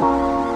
Bye.